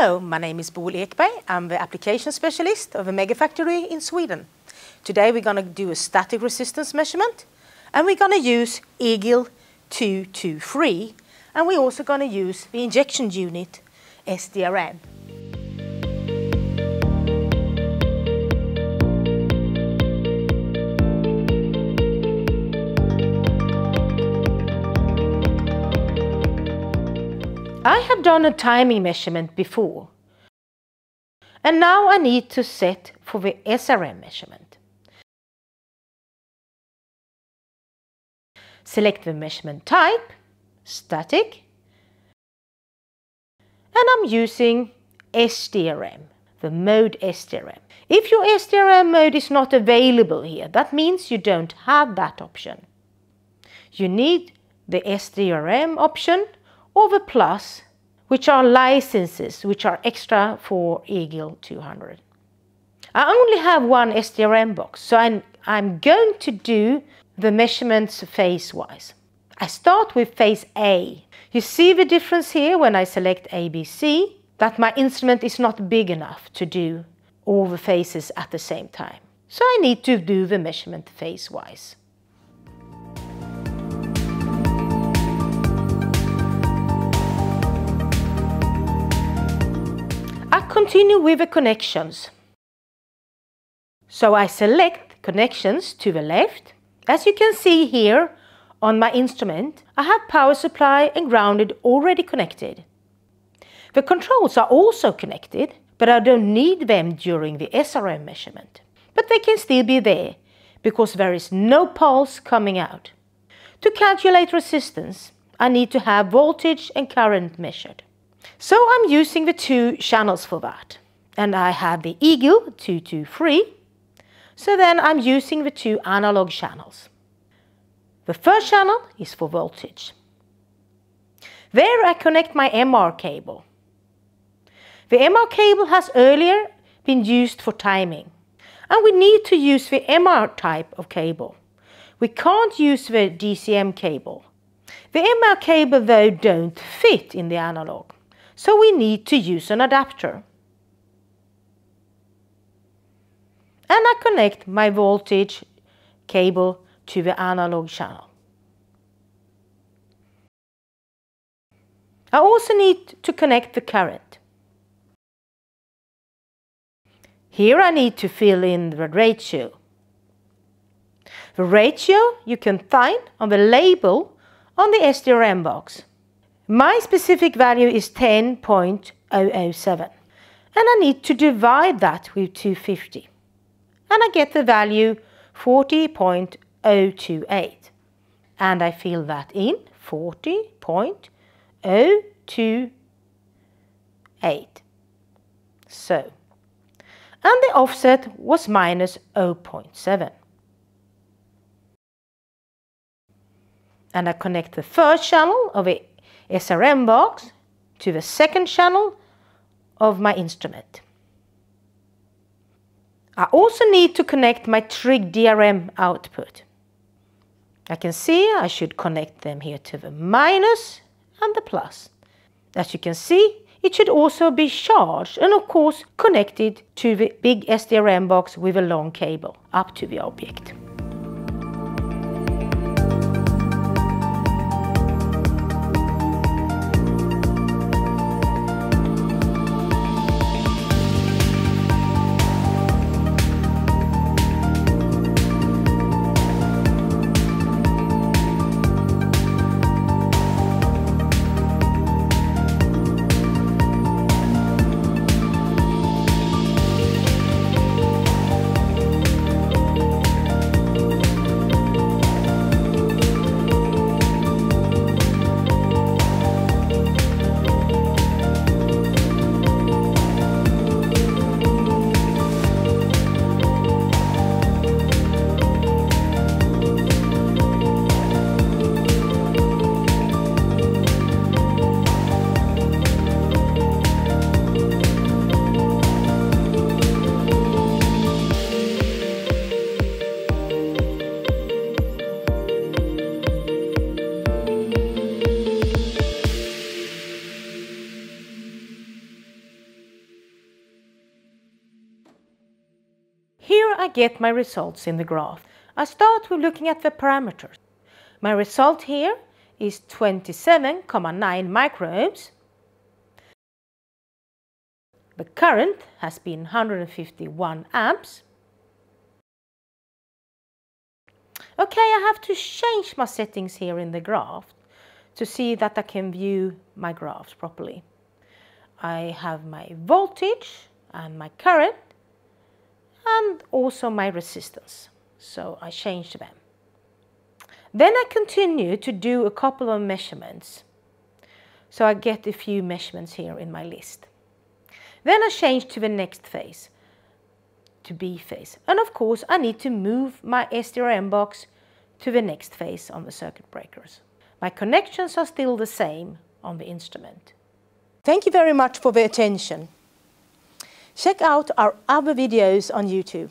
Hello, my name is Boel Ekberg. I'm the application specialist of a Megger factory in Sweden. Today we're going to do a static resistance measurement and we're going to use EGIL 223 and we're also going to use the injection unit SDRM. Done a timing measurement before. And now I need to set for the SRM measurement. Select the measurement type, static, and I'm using SDRM, the mode SDRM. If your SDRM mode is not available here, that means you don't have that option. You need the SDRM option or the plus, which are licenses which are extra for EGIL 200. I only have one SDRM box, so I'm, I'm going to do the measurements phase-wise. I start with phase A. You see the difference here when I select ABC, that my instrument is not big enough to do all the phases at the same time. So I need to do the measurement phase-wise. Continue with the connections. So I select connections to the left. As you can see here on my instrument, I have power supply and grounded already connected. The controls are also connected, but I don't need them during the SRM measurement. But they can still be there, because there is no pulse coming out. To calculate resistance, I need to have voltage and current measured. So I'm using the two channels for that. And I have the EGIL 223. So then I'm using the two analog channels. The first channel is for voltage. There I connect my MR cable. The MR cable has earlier been used for timing. And we need to use the MR type of cable. We can't use the DCM cable. The MR cable though don't fit in the analog so we need to use an adapter. And I connect my voltage cable to the analog channel. I also need to connect the current. Here I need to fill in the ratio. The ratio you can find on the label on the SDRM box. My specific value is 10.007 and I need to divide that with 250 and I get the value 40.028 and I fill that in 40.028 so and the offset was minus 0.7 and I connect the first channel of it SRM box to the second channel of my instrument. I also need to connect my Trig DRM output. I can see I should connect them here to the minus and the plus. As you can see, it should also be charged and of course connected to the big SDRM box with a long cable up to the object. Get my results in the graph. I start with looking at the parameters. My result here is 27,9 microohms. The current has been 151 amps. Okay, I have to change my settings here in the graph to see that I can view my graphs properly. I have my voltage and my current and also my resistance. So I changed them. Then I continue to do a couple of measurements. So I get a few measurements here in my list. Then I change to the next phase, to B phase. And of course I need to move my SDRM box to the next phase on the circuit breakers. My connections are still the same on the instrument. Thank you very much for the attention. Check out our other videos on YouTube.